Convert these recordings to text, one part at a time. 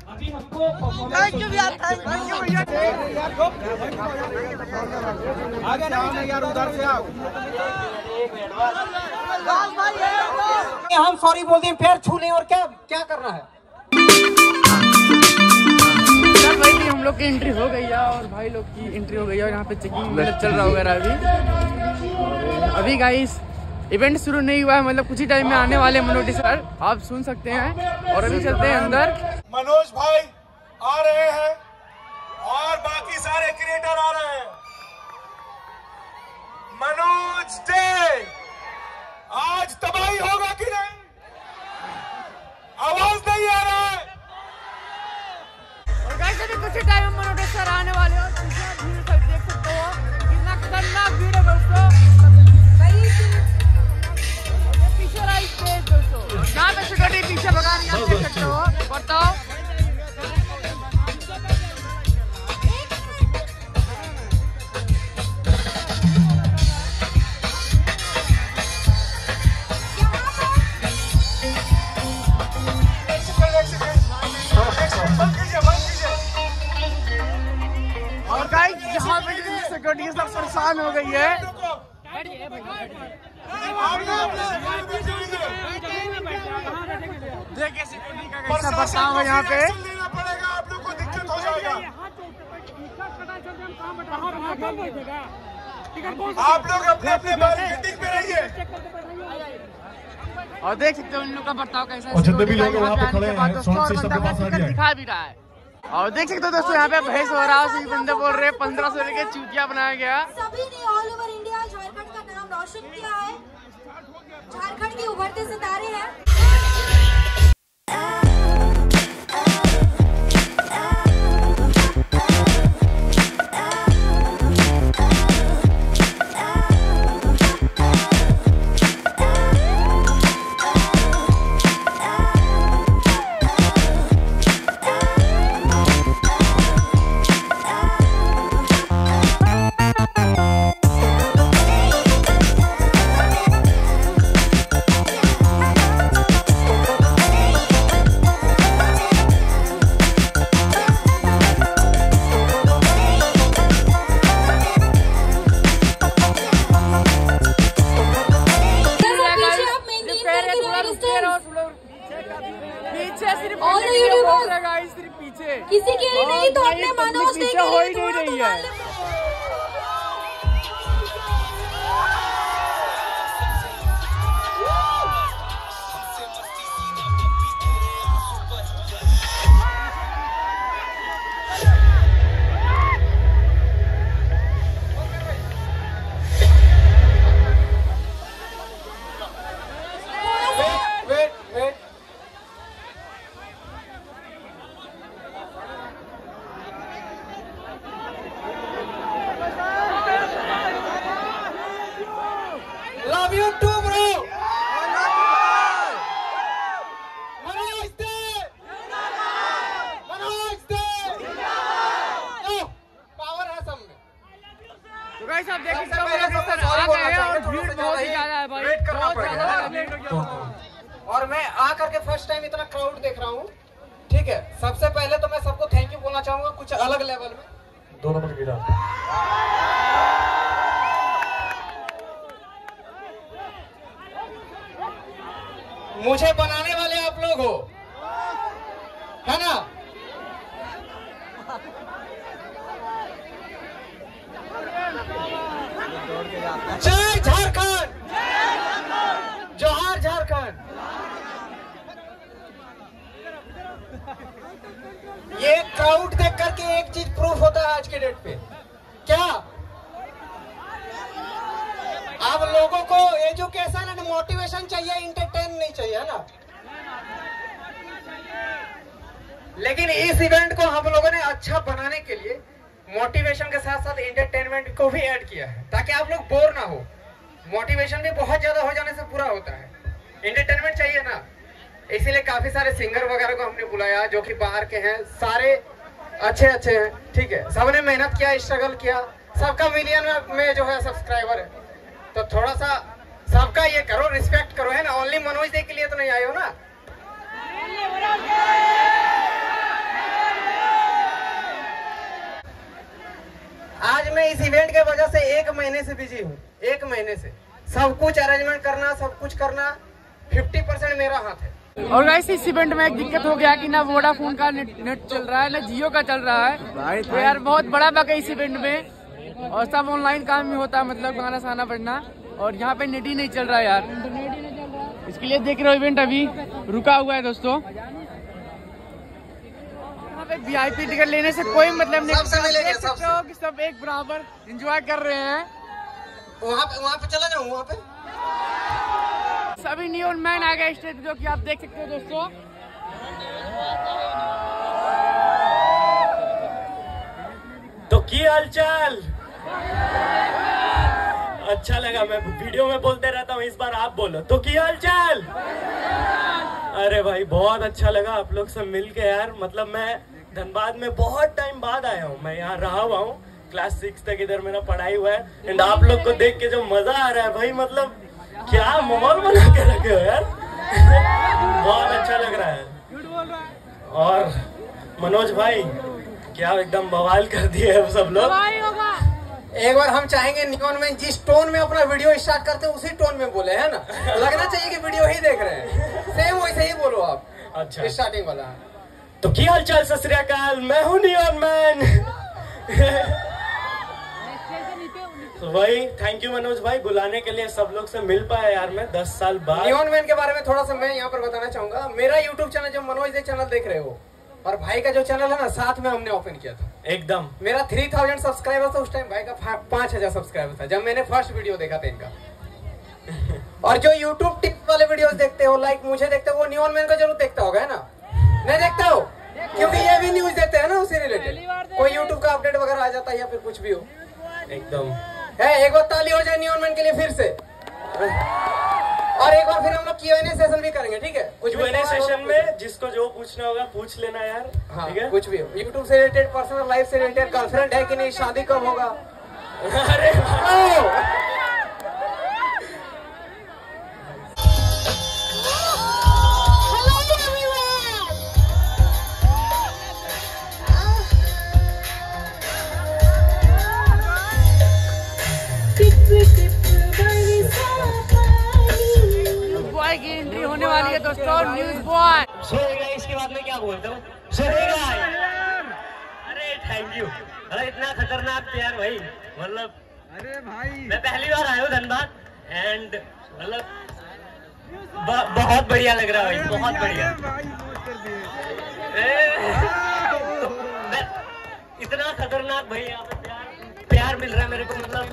Thank you भैया thank you भैया आगे ना यार उधर से आओ हम सॉरी बोल दें फिर छू लें और क्या क्या करना है? सर भाई की हम लोग की एंट्री हो गई है और भाई लोग की एंट्री हो गई है और यहाँ पे चेकिंग चल रहा होगा अभी। अभी गाइस इवेंट शुरू नहीं हुआ है मतलब कुछ ही टाइम में आने वाले मनोटी सर। आप सुन सकते हैं और अभी चलते हैं अंदर। मनोज भाई आ रहे हैं और बाकी सारे क्रिएटर आ रहे हैं। मनोज डे देख सकते हो बताओ और गाइस यहाँ पे सिक्योरिटी सब परेशान हो गई है। देखिए सिक्योरिटी का है यहाँ पे। लेना पड़ेगा आप लोग को दिक्कत हो जाएगा। आप लोग अपने अपने बैरिकेडिंग पे रहिए। और देख सकते हो इन लोग का बर्ताव कैसा है। जितने भी लोग वहाँ पे खड़े हैं। दिखा भी रहा है। और देख सकते हो दोस्तों यहाँ पे भैंस हो रहा है बंदे बोल रहे हैं पंद्रह सौ के चूतिया बनाया गया। सभी ने ऑल ओवर इंडिया झारखंड का नाम रोशन किया है। झारखंड के उभरते सितारे हैं। आकर के फ़र्स्ट टाइम इतना क्राउड देख रहा हूँ। ठीक है? सबसे पहले तो मैं सबको थैंक यू बोलना चाहूँगा कुछ अलग लेवल में। दोनों नंबर गिरा मुझे बनाने वाले आप लोग हो। है ना जय झारखंड जोहार झारखंड ये क्राउड देख करके एक चीज़ प्रूफ होता है आज के डेट पे। क्या? आप लोगों को एजुकेशन एंड मोटिवेशन चाहिए इंटरटेन नहीं चाहिए, है ना? लेकिन इस इवेंट को हम लोगों ने अच्छा बनाने के लिए मोटिवेशन के साथ साथ इंटरटेनमेंट को भी ऐड किया है, ताकि आप लोग बोर ना हो। मोटिवेशन भी बहुत ज़्यादा हो जाने से पूरा होता है। इंटरटेनमेंट चाहिए ना? इसीलिए काफ़ी सारे सिंगर वगैरह को हमने बुलाया जो कि बाहर के हैं। सारे अच्छे अच्छे हैं, ठीक है। सबने मेहनत किया स्ट्रगल किया। सबका मिलियन में जो है सब्सक्राइबर है। तो थोड़ा सा सबका ये करो रिस्पेक्ट करो, है ना? ओनली मनोज डे के लिए तो नहीं आए हो ना? आज मैं इस इवेंट के वजह से एक महीने से बिज़ी हूँ। एक महीने से। सब कुछ अरेंजमेंट करना, सब कुछ करना 50 परसेंट मेरा हाथ है। और गाइस इस इवेंट में एक दिक्कत हो गया कि ना वोडाफोन का नेट, नेट चल रहा है ना जियो का चल रहा है। तो यार बहुत बड़ा बका इस इवेंट में। और सब ऑनलाइन काम भी होता है मतलब गाना साना पढ़ना और यहाँ पे नेट ही नहीं चल रहा है यार। इसके लिए देख रहे हो इवेंट अभी। रुका हुआ है दोस्तों। यहाँ पे वीआईपी टिकट लेने से कोई मतलब नहीं। मिलेंगे, देख सकते हो कि सब एक बराबर एंजॉय कर रहे हैं। वहाँ पे वहाँ पे चला जाऊँ वहाँ पे? सभी नियोन मैन आ गए स्टेज जो कि आप देख सकते हो दोस्तों। तो की हालचाल? अच्छा लगा, मैं वीडियो में बोलते रहता हूँ, इस बार आप बोलो। तो की हालचाल? अरे भाई, बहुत अच्छा लगा आप लोग सब मिल के यार। मतलब मैं धनबाद में बहुत टाइम बाद आया हूँ। मैं यहाँ रहा हुआ हूँ। क्लास सिक्स तक इधर मेरा पढ़ाई हुआ है। एंड आप लोग को देख के जो मज़ा आ रहा है भाई मतलब क्या माहौल बना के रखे हो यार? बहुत अच्छा लग रहा है। और मनोज भाई क्या एकदम बवाल कर दिए हैं सब लोग? एक बार हम चाहेंगे निकॉन में जिस टोन में अपना वीडियो स्टार्ट करते हैं उसी टोन में बोले है ना? लगना चाहिए कि वीडियो ही देख रहे हैं। सेम वैसे ही बोलो आप अच्छा। स्टार्टिंग वाला। तो की हाल चाल सत मैं हूँ नियॉन मैन भाई थैंक यू मनोज भाई बुलाने के लिए सब लोग से मिल पाया यार मैं दस साल बाद। नियॉन मैन के बारे में थोड़ा सा मैं यहाँ पर बताना चाहूँगा। मेरा यूट्यूब चैनल जो मनोज दे चैनल देख रहे हो और भाई का जो चैनल है ना साथ में हमने ओपन किया था। एकदम। मेरा थ्री थाउज़ेंड सब्सक्राइबर था उस टाइम भाई का पाँच हज़ार सब्सक्राइबर था जब मैंने फ़र्स्ट वीडियो देखा था इनका। और जो यूट्यूब टिप वाले वीडियोस देखते हो लाइक मुझे देखते हो वो न्यून मैन का ज़रूर देखता होगा है ना? नहीं देखता हो? क्योंकि ये भी न्यूज़ देते हैं ना उससे रिलेटेड कोई यूट्यूब का अपडेट वगैरह आ जाता है या फिर कुछ भी हो। एकदम। है एक बार ताली हो जाए न्यूनमेंट के लिए फिर से। और एक बार फिर हम लोग क्यू सेशन भी करेंगे ठीक है? कुछ भी सेशन तो में जिसको जो पूछना होगा पूछ लेना यार हाँ ठीक है? कुछ भी हो। यूट्यूब से रिलेटेड पर्सनल लाइफ से रिलेटेड गर्लफ्रेंड है कि नहीं शादी कब होगा? अरे बोलता हूँ। सोएगा अरे थैंक यू अरे इतना खतरनाक प्यार भाई। मतलब अरे भाई। मैं पहली बार आया हूँ धनबाद एंड मतलब बहुत बढ़िया लग रहा है भाई बहुत बढ़िया। इतना खतरनाक भाई यहाँ पे प्यार प्यार मिल रहा है मेरे को मतलब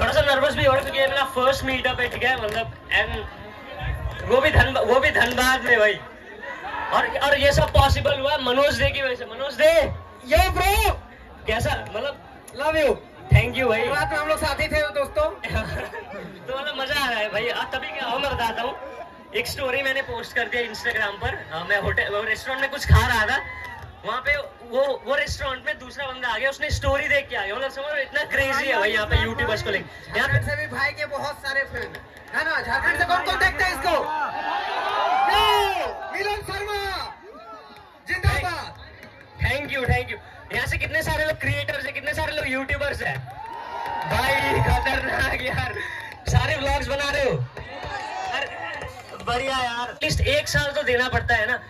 थोड़ा सा नर्वस भी हो रहा है क्योंकि मेरा फ़र्स्ट मीटअप है ठीक है? मतलब एंड वो भी धन वो भी धनबाद में भाई। और और ये सब पॉसिबल हुआ मनोज दे की वजह से। मनोज दे। यो ब्रो कैसा? मतलब लव यू थैंक यू भाई। रात में हम लोग साथी थे दोस्तों। तो मतलब मज़ा आ रहा है भाई। तभी क्या हो मैं बताता हूँ। एक स्टोरी मैंने पोस्ट कर दिया इंस्टाग्राम पर। अ, मैं होटल रेस्टोरेंट में कुछ खा रहा था। वहाँ पे वो वो रेस्टोरेंट में दूसरा बंदा आ गया। उसने स्टोरी देख के आ गया। मतलब समझ इतना क्रेजी है भाई यहाँ पे यूट्यूबर्स को लेकर यहाँ पे भी भाई के बहुत सारे फ्रेंड है ना झारखंड से कौन कौन देखता है इसको! मिलन शर्मा! जिंदाबाद! थैंक यू थैंक यू यहाँ से कितने सारे लोग क्रिएटर्स है? कितने सारे लोग यूट्यूबर्स है? भाई खतरनाक यार। सारे व्लॉग्स बना रहे हो? बढ़िया यार। एटलीस्ट एक साल तो देना पड़ता है ना।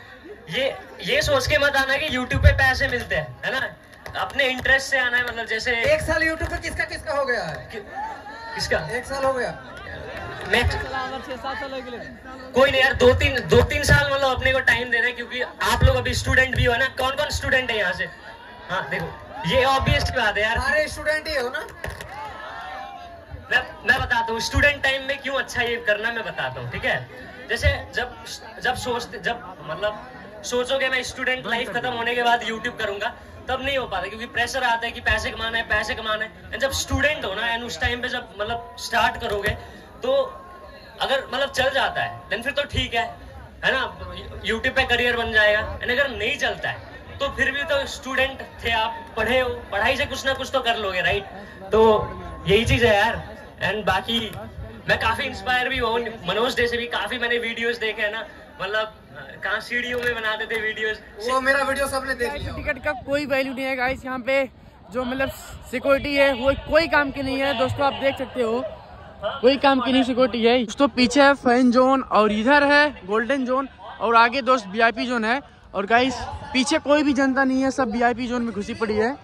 ये ये सोच के मत आना कि यूट्यूब पे पैसे मिलते हैं है ना? अपने इंटरेस्ट से आना है मतलब जैसे एक साल यूट्यूब पर किसका किसका हो गया है? कि- किसका? एक साल हो गया। मैं कोई नहीं यार दो तीन दो तीन साल मतलब अपने को टाइम देना है क्योंकि आप लोग अभी स्टूडेंट भी हो ना। कौन कौन स्टूडेंट है यहाँ से? हाँ देखो ये ऑब्वियस बात है यार। सारे स्टूडेंट ही हो ना? मैं मैं बताता हूँ स्टूडेंट टाइम में क्यों अच्छा ये करना मैं बताता हूँ ठीक है? जैसे जब जब सोचते जब मतलब सोचोगे मैं स्टूडेंट लाइफ खत्म होने के बाद यूट्यूब करूँगा तब नहीं हो पाता क्योंकि प्रेशर आता है कि पैसे कमाना है पैसे कमाना है। एंड जब स्टूडेंट हो ना एंड उस टाइम पे जब मतलब स्टार्ट करोगे तो अगर मतलब चल जाता है देन फिर तो ठीक है है ना? यूट्यूब पे करियर बन जाएगा। एंड अगर नहीं चलता है तो फिर भी तो स्टूडेंट थे आप पढ़े हो पढ़ाई से कुछ ना कुछ तो कर लोगे राइट तो यही चीज़ है यार। एंड बाकी मैं काफ़ी इंस्पायर भी हूँ। मनोज डे से भी काफ़ी मैंने वीडियोस देखे है ना? मतलब कहाँ सीढ़ियों में बनाते थे वीडियोस वो मेरा वीडियो सबने देख लिया टिकट का कोई वैल्यू नहीं है गाइस यहाँ पे जो मतलब सिक्योरिटी है वो कोई काम की नहीं है। दोस्तों आप देख सकते हो कोई काम की नहीं सिक्योरिटी है तो पीछे है फ़ैन जोन और इधर है गोल्डन जोन और आगे दोस्त वीआईपी जोन है। और गाइस पीछे कोई भी जनता नहीं है, सब वीआईपी जोन में घुसी पड़ी है।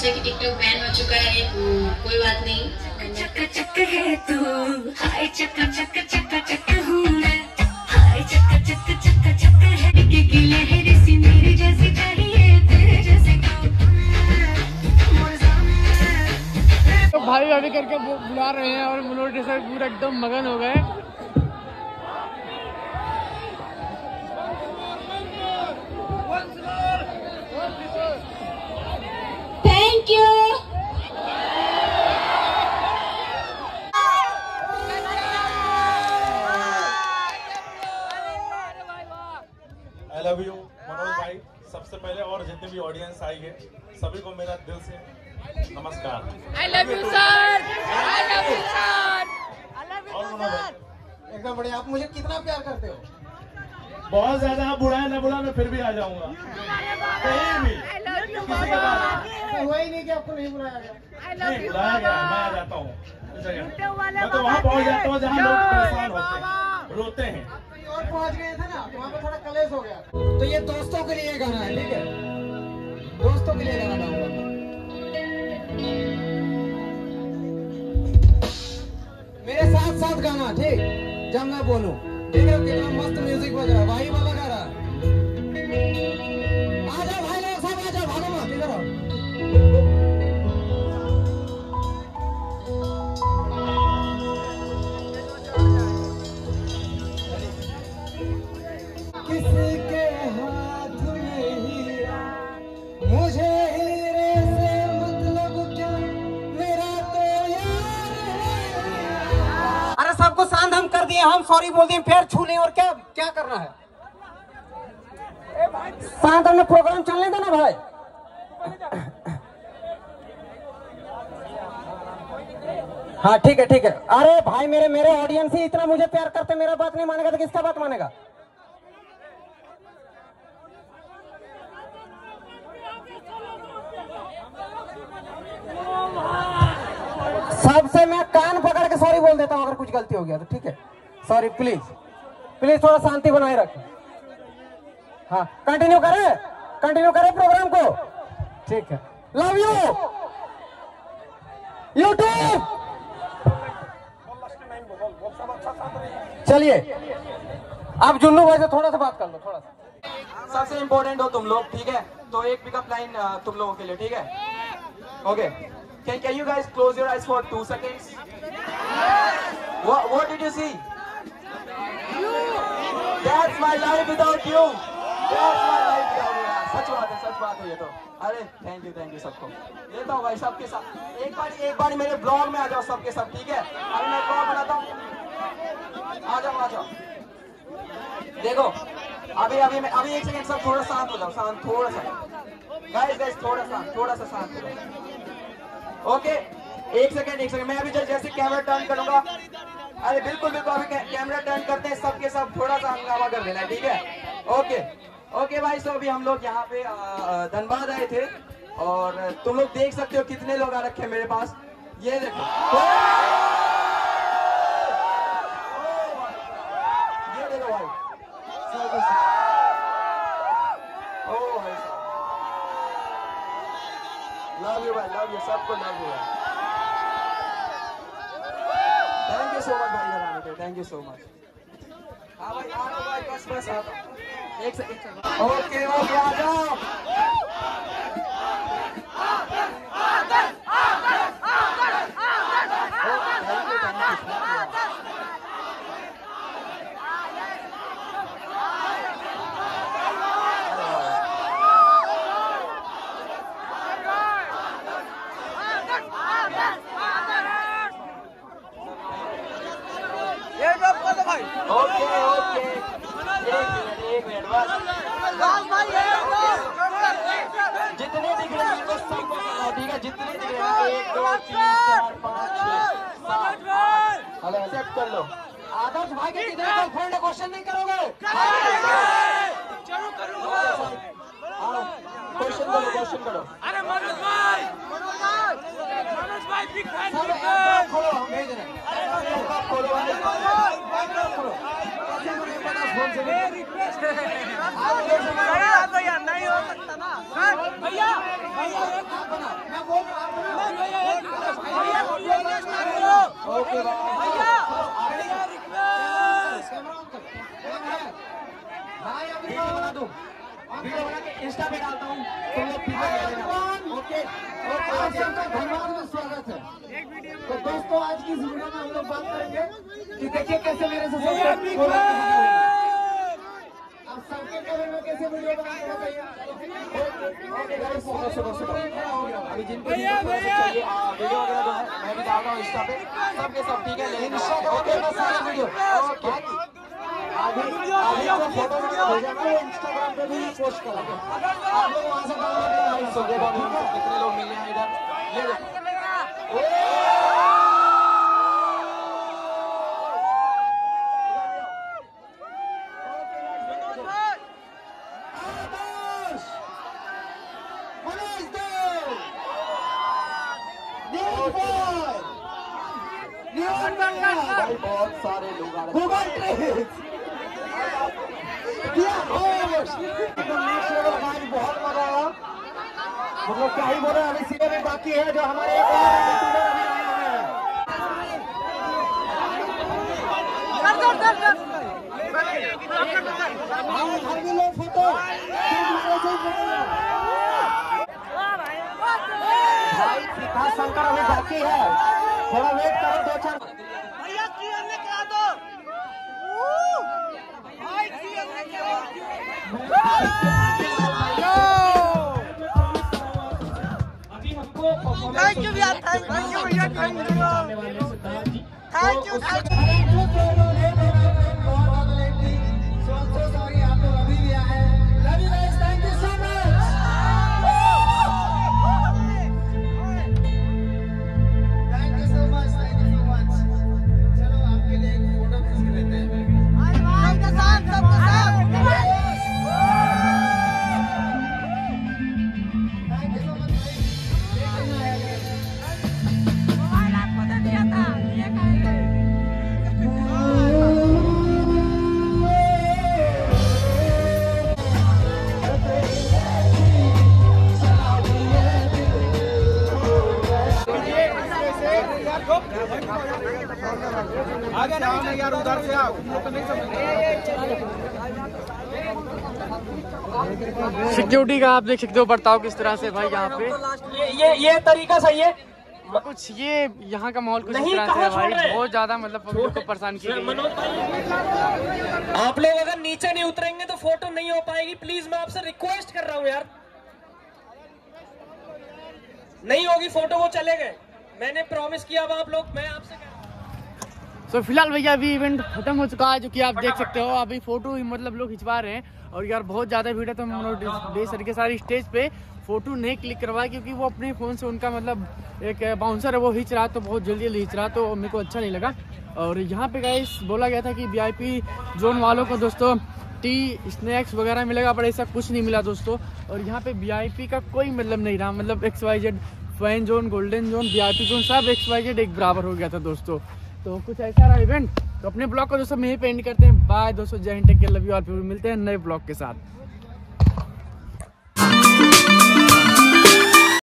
तो जैसे कि टिकटॉक बैन हो चुका है तो कोई बात नहीं। चक चक है तू हाय चक चक चक चक हूँ मैं। हाय चक चक चक चक है कि की लहर सी मेरे जैसी चाहिए तेरे जैसे तो भाई भाभी करके बुला रहे हैं और मनोज सर पूरा एकदम मगन हो गए। You I love you Manoj भाई। सबसे पहले और जितने भी ऑडियंस आई है सभी को मेरा दिल से नमस्कार। I love you sir I love you sir और मनोज भाई एकदम बढ़िया। आप मुझे कितना प्यार करते हो? बहुत ज़्यादा आप बुलाए ना बुलाए मैं फिर भी आ जाऊँगा। कहीं भी। किसी के बाद हुआ ही। नहीं कि आपको नहीं बुलाया गया। बुलाया गया मैं आ जाता हूँ। मैं तो वहाँ पहुँच जाता हूँ जहाँ लोग परेशान होते हैं। रोते हैं। और पहुँच गए थे ना वहाँ पे थोड़ा कलेश हो गया। तो ये दोस्तों के लिए गाना है ठीक है? दोस्तों के लिए गाना गाऊँगा मेरे साथ साथ गाना ठीक? जब मैं बोलूँ। ठीक है कितना मस्त म्यूज़िक बज रहा है वही वाला गा रहा दिए, हम सॉरी बोल दिए, फिर छू लें और क्या क्या करना है? शांत हमने प्रोग्राम चलने देना भाई? हाँ ठीक है ठीक है। अरे भाई, मेरे मेरे ऑडियंस ही इतना मुझे प्यार करते, मेरा बात नहीं मानेगा तो किसका बात मानेगा? सबसे मैं कान पकड़ के सॉरी बोल देता हूँ, अगर कुछ गलती हो गया तो ठीक है? सॉरी प्लीज़ प्लीज़ थोड़ा शांति बनाए रखें। हाँ कंटिन्यू करें। कंटिन्यू करें प्रोग्राम को। ठीक है। लव यू यूट्यूब चलिए। आप जुल्लू भाई से थोड़ा सा बात कर लो, थोड़ा सा। सबसे इम्पोर्टेंट हो तुम लोग, ठीक है? तो एक पिकअप लाइन तुम लोगों के लिए, ठीक है? Okay can can you guys close your eyes for two seconds what did you see you that's my life without you सच बात है, सच बात है ये तो। अरे थैंक यू थैंक यू सबको। लेता हूँ भाई सबके साथ एक बार एक बार मेरे ब्लॉग में आ जाओ सबके सब ठीक है? अभी मैं ब्लॉग बनाता हूँ। आ जाओ आ जाओ। देखो, अभी अभी मैं अभी एक सेकंड सब थोड़ा शांत हो जाओ, शांत, थोड़ा सा। गाइस गाइस थोड़ा सा थोड़ा सा शांत हो जाओ। ओके एक सेकंड एक सेकंड मैं अभी जैसे कैमरा टर्न करूँगा अरे बिल्कुल बिल्कुल, अभी कैमरा टर्न करते हैं, सबके सब थोड़ा सा हंगामा कर देना ठीक है? ओके ओके भाई सो अभी हम लोग यहाँ पे धनबाद आए थे, और तुम लोग देख सकते हो कितने लोग आ रखे मेरे पास। ये देखो। ये देखो भाई। oh, ओ oh, भाई लव यू भाई लव यू सबको लव यू भाई। यू सो मच भाई घर आने पे थैंक यू सो मच हाँ भाई आ जाओ भाई बस बस आ जाओ एक से एक से ओके ओके आ जाओ ओके ओके एक मिनट एक मिनट बस जितने दिख रहे हैं बस सबको करना, ठीक है जितने दिख रहे हैं एक दो तीन चार पाँच छह सात आठ। हेलो एक्सेप्ट कर लो। आदर्श भाई के कितने गर्लफ्रेंड है। क्वेश्चन नहीं करोगे? क्वेश्चन करो क्वेश्चन करो। अरे मनोज भाई! मनोज भाई बिग फ़ैन खोलो हम भेज रहे हैं ऐप खोलो ऐप खोलो कैसे मुझे पता फ़ोन से आप कैसे भैया नहीं हो सकता ना भैया भैया मैं बोल रहा हूँ मैं भैया एक भैया रिक्वेस्ट कर रहा हूँ ओके भैया भैया रिक्वेस्ट भाई अब वीडियो बना दूँ वीडियो बना के इंस्टा पे डालता हूँ तुम लोग फीडबैक दे देना ओके ओके आज सबका धन्यवाद में स्वागत है तो दोस्तों आज की इस वीडियो में हम लोग बात करेंगे कि देखिए कैसे मेरे से सबसे बोला अब सबके कमरे में कैसे वीडियो बनाना चाहिए ओके गाइस सुनो सुनो सुनो अभी जिनको जिनको थोड़ा सा चाहिए आ, वीडियो वगैरह जो है मैं भी डालता हूँ इंस्टा पे सबके सब ठीक है लेकिन ओके बस सारे वीडियो ओके आगे आगे जो फ़ोटो भेजा ना इंस्टाग्राम पे भी पोस्ट करेंगे आप लोग वहाँ से डाउनलोड कर कितने लोग मिले हैं इधर? ये देखो भाई बहुत सारे लोग आ रहे हैं आज बहुत मज़ा आया मतलब क्या ही बोले अभी सीधे में बाकी है जो हमारे एक लोग भाई शंकर अभी बाकी है। थोड़ा वेट करो दो चार। भैया क्लियर ने दो? भाई क्लियर ने थैंक यू भैया thank you thank you thank you security का आप देख सकते हो बर्ताव किस तरह से भाई यहाँ पे। ये ये ये तरीका सही है। कुछ ये यहाँ का माहौल कुछ नहीं, तरह से भाई बहुत ज़्यादा मतलब पब्लिक को परेशान किया आप लोग अगर नीचे नहीं उतरेंगे तो फ़ोटो नहीं हो पाएगी। प्लीज़ मैं आपसे रिक्वेस्ट कर रहा हूँ यार। नहीं होगी फ़ोटो वो चले गए। मैंने प्रॉमिस किया अब आप लोग, मैं आपसे। तो फ़िलहाल भैया, अभी इवेंट खत्म हो चुका है, जो कि आप देख सकते हो। अभी फ़ोटो मतलब लोग खिंचवा रहे हैं। और यार, बहुत ज़्यादा भीड़ है तो हम दे सर के सारी स्टेज पे फ़ोटो नहीं क्लिक करवाए, क्योंकि वो अपने फ़ोन से उनका मतलब एक बाउंसर है, वो खींच रहा तो बहुत जल्दी जल्दी खींच रहा तो मेरे को अच्छा नहीं लगा। और यहाँ पे गाइस बोला गया था कि वीआईपी जोन वालों को दोस्तों टी स्नैक्स वगैरह मिलेगा, पर ऐसा कुछ नहीं मिला दोस्तों। और यहाँ पे वीआईपी का कोई मतलब नहीं रहा मतलब X Y Z fan zone golden zone V zone सब एक्स वाई जेड एक बराबर हो गया था दोस्तों। तो कुछ ऐसा रहा इवेंट तो अपने ब्लॉग को दोस्तों में ही पेंट करते हैं। बाय दोस्तों, जय हिंद टेक के लव यू ऑल मिलते हैं नए ब्लॉग के साथ।